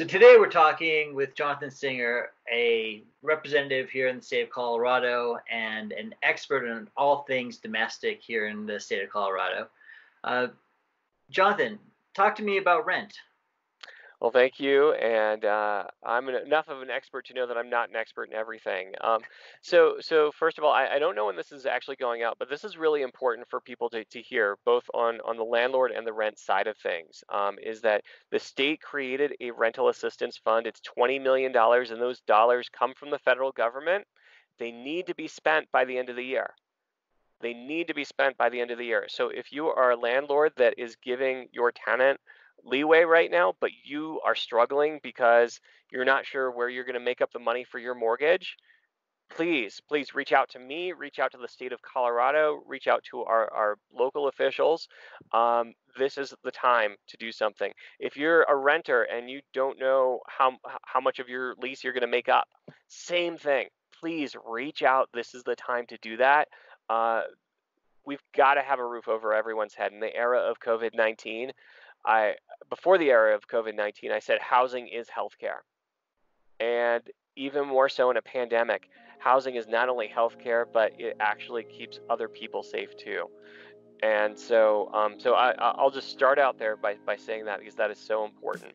So today we're talking with Jonathan Singer, a representative here in the state of Colorado and an expert in all things domestic here in the state of Colorado. Uh, Jonathan, talk to me about rent. Well, thank you. And uh, I'm an, enough of an expert to know that I'm not an expert in everything. Um, so, so first of all, I, I, don't know when this is actually going out, but this is really important for people to, to hear, both on, on the landlord and the rent side of things. Um, is that the state created a rental assistance fund? It's $20 million, and those dollars come from the federal government. They need to be spent by the end of the year. They need to be spent by the end of the year. So, if you are a landlord that is giving your tenant leeway right now, but you are struggling because you're not sure where you're going to make up the money for your mortgage, please, please reach out to me, reach out to the state of Colorado, reach out to our, our local officials. Um, this is the time to do something. If you're a renter and you don't know how, how much of your lease you're going to make up, same thing. Please reach out. This is the time to do that. Uh, we've got to have a roof over everyone's head. In the era of COVID 19, I before the era of COVID-19, I said housing is healthcare. And even more so in a pandemic, housing is not only healthcare, but it actually keeps other people safe too. And so, um, so I, I'll just start out there by, by saying that because that is so important.